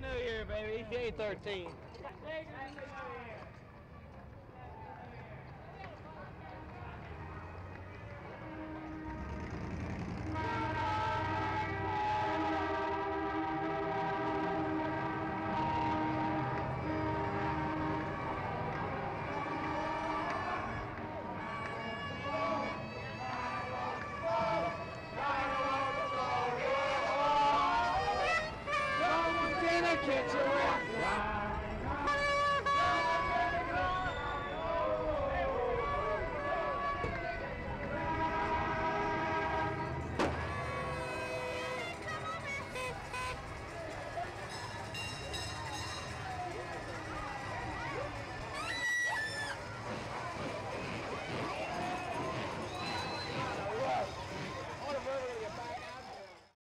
New Year, baby. J13. catch a